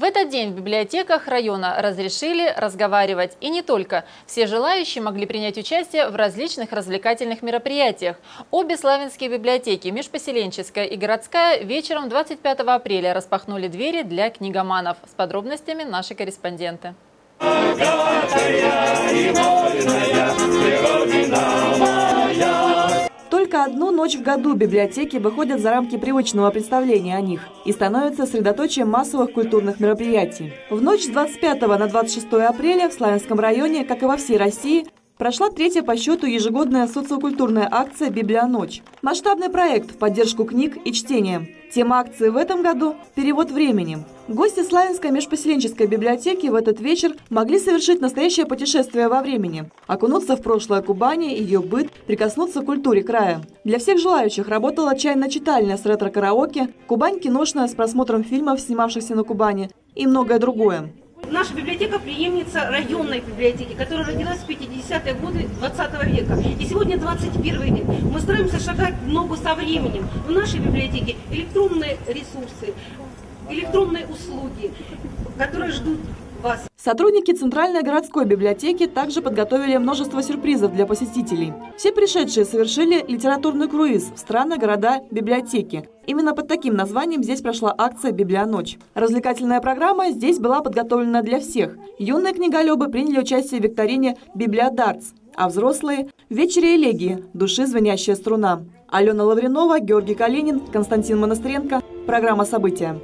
В этот день в библиотеках района разрешили разговаривать. И не только. Все желающие могли принять участие в различных развлекательных мероприятиях. Обе славянские библиотеки, межпоселенческая и городская, вечером 25 апреля распахнули двери для книгоманов. С подробностями наши корреспонденты. Богатая одну ночь в году библиотеки выходят за рамки привычного представления о них и становятся средоточием массовых культурных мероприятий. В ночь с 25 на 26 апреля в Славянском районе, как и во всей России, прошла третья по счету ежегодная социокультурная акция «Библионочь». Масштабный проект в поддержку книг и чтения. Тема акции в этом году – «Перевод времени». Гости Славянской межпоселенческой библиотеки в этот вечер могли совершить настоящее путешествие во времени, окунуться в прошлое Кубани, ее быт, прикоснуться к культуре края. Для всех желающих работала чайно-читальня с ретро-караоке, Кубань киношная с просмотром фильмов, снимавшихся на Кубани и многое другое. Наша библиотека преемница районной библиотеки, которая родилась в 50-е годы 20 века. И сегодня 21 век. Мы стараемся шагать ногу со временем. В нашей библиотеке электронные ресурсы, электронные услуги, которые ждут вас. Сотрудники Центральной городской библиотеки также подготовили множество сюрпризов для посетителей. Все пришедшие совершили литературный круиз в страны, города, библиотеки. Именно под таким названием здесь прошла акция «Библионочь». Развлекательная программа здесь была подготовлена для всех. Юные книголюбы приняли участие в викторине «Библиодартс», а взрослые – в вечере элегии «Души звенящая струна». Алена Лавринова, Георгий Калинин, Константин Монастренко. Программа «События».